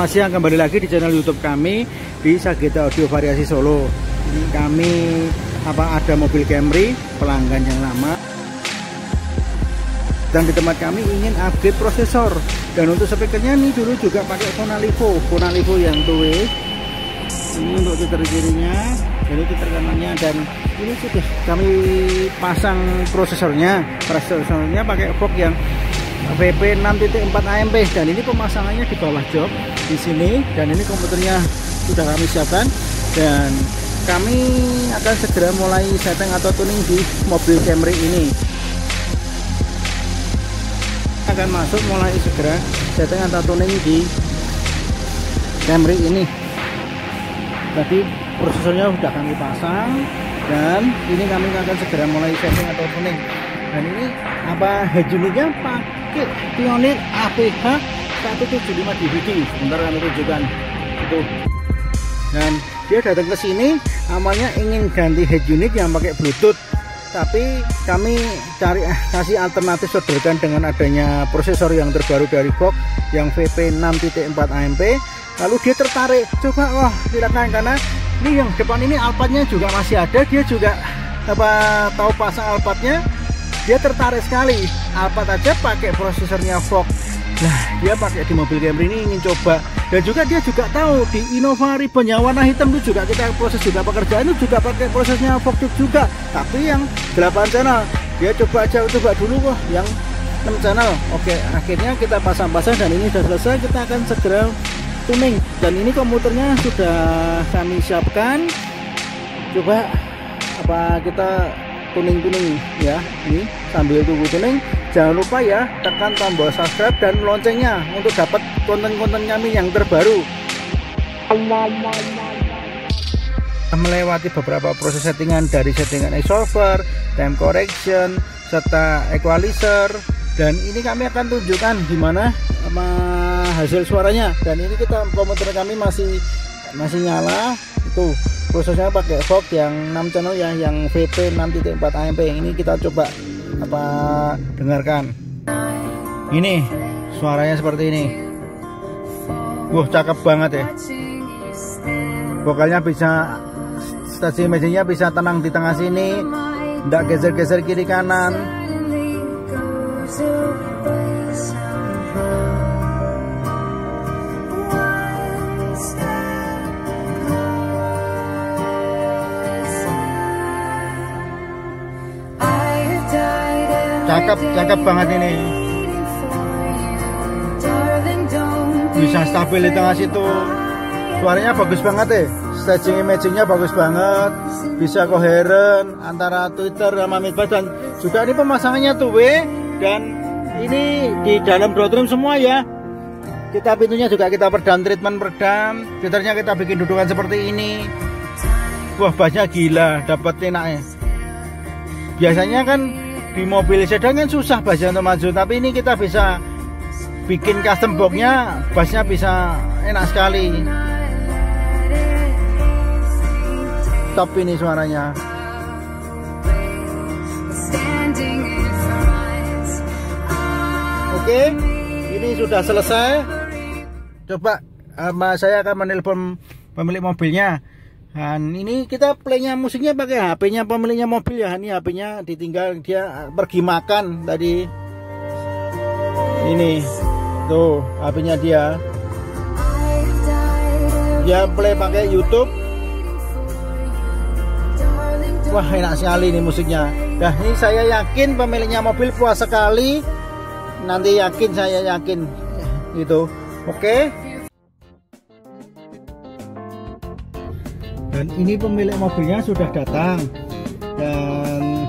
Masih yang kembali lagi di channel YouTube kami di Sagita Audio Variasi Solo. Ini kami apa ada mobil Camry pelanggan yang lama. Dan di tempat kami ingin upgrade prosesor. Dan untuk speakernya ini dulu juga pakai Fonalivo. Fonalivo yang tuwe. Ini untuk titer kirinya. Dan itu titer kanannya dan ini sudah kami pasang prosesornya. Prosesornya pakai Vox yang VP 6.4 AMP dan ini pemasangannya di bawah jok di sini. Dan ini komputernya sudah kami siapkan. Dan kami akan segera mulai setting atau tuning di mobil Camry ini. Akan masuk mulai segera setting atau tuning di Camry ini. Tadi prosesornya sudah kami pasang. Dan ini kami akan segera mulai setting atau tuning dan ini apa head unitnya pakai Pioneer APH 175 DVD sebentar kami tunjukkan itu. Dan dia datang ke sini namanya ingin ganti head unit yang pakai bluetooth. Tapi kami cari eh, kasih alternatif sodorkan dengan adanya prosesor yang terbaru dari Vox yang VP 6.4 AMP lalu dia tertarik. Coba wah silakan karena ini yang depan ini alpatnya juga masih ada. Dia juga apa tahu pasang alpatnya dia tertarik sekali. Alpat aja pakai prosesornya Vox nah dia pakai di mobil Camry ini ingin coba. Dan juga dia juga tahu di Innova Ribbon yang warna hitam itu juga kita proses juga pekerjaan itu juga pakai prosesnya Vox juga. Tapi yang 8 channel dia coba aja coba dulu wah yang 6 channel. Oke akhirnya kita pasang-pasang dan ini sudah selesai. Kita akan segera tuning. Dan ini komputernya sudah kami siapkan. Coba apa kita tuning-tuning ya ini sambil tunggu tuning jangan lupa ya tekan tombol subscribe dan loncengnya untuk dapat konten-konten kami yang terbaru. Melewati beberapa proses settingan dari settingan solver, time correction, serta equalizer dan ini kami akan tunjukkan gimana sama hasil suaranya. Dan ini kita komputer kami masih masih nyala itu. Prosesnya pakai Vox yang 6 channel ya yang VP 6.4 AMP ini kita coba apa dengarkan. Ini suaranya seperti ini. Wah cakep banget ya. Vokalnya bisa stasiun mesinnya bisa tenang di tengah sini tidak geser-geser kiri kanan cakep cakep banget ini. Bisa stabil di tengah situ. Suaranya bagus banget deh. Staging imagingnya bagus banget. Bisa koheren antara Twitter sama Midbus dan juga ini pemasangannya tuh W dan ini di dalam drum semua ya. Kita pintunya juga kita perdam treatment perdam twitternya kita bikin dudukan seperti ini. Wah bassnya gila. Dapat enaknya. Biasanya kan di mobil sedan kan susah bassnya untuk maju tapi ini kita bisa bikin custom boxnya bassnya bisa enak sekali. Top ini suaranya. Oke ini sudah selesai. Coba uh, saya akan menelpon pemilik mobilnya dan ini kita playnya musiknya pakai HP-nya pemiliknya mobil ya. Ini HP-nya ditinggal dia pergi makan tadi. Ini tuh HP-nya dia. Dia play pakai YouTube. Wah enak sekali ini musiknya. Nah ini saya yakin pemiliknya mobil puas sekali. Nanti yakin saya yakin itu. Oke. Okay? Dan ini pemilik mobilnya sudah datang. Dan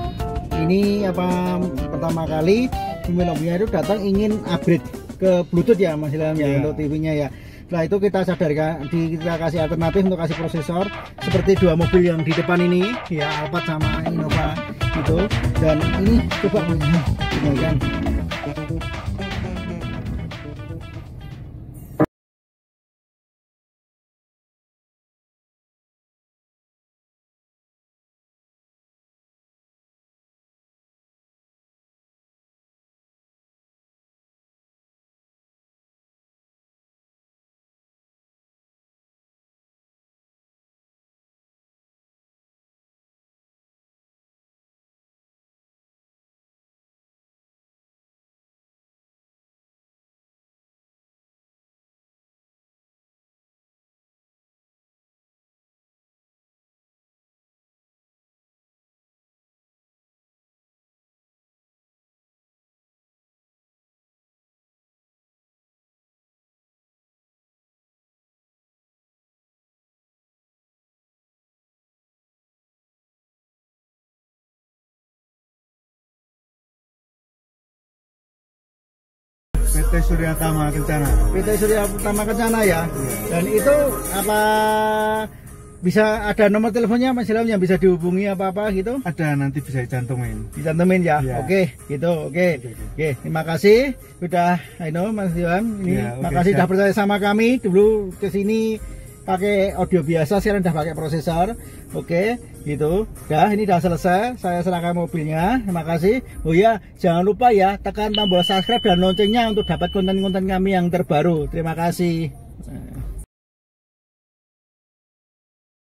ini apa pertama kali pemilik mobilnya itu datang ingin upgrade ke Bluetooth ya Mas Ilham ya yeah. untuk TV-nya ya. Setelah itu kita sadarkan kita kasih alternatif untuk kasih prosesor seperti dua mobil yang di depan ini ya Alphard sama Innova itu. Dan ini coba kan PT Surya Tama Kencana. PT Surya Utama Kencana ya. Dan itu apa bisa ada nomor teleponnya Mas Ilham yang bisa dihubungi apa-apa gitu? Ada nanti bisa dicantumin. Dicantumin ya. Iya. Oke, gitu. Oke. Oke, terima kasih sudah Aino Mas Ilham. Ini oke, makasih sudah percaya sama kami. Dulu ke sini pakai audio biasa, sekarang udah pakai prosesor. Oke, gitu. Dah, ini udah selesai. Saya serahkan mobilnya. Terima kasih. Oh ya, jangan lupa ya tekan tombol subscribe dan loncengnya untuk dapat konten-konten kami yang terbaru. Terima kasih.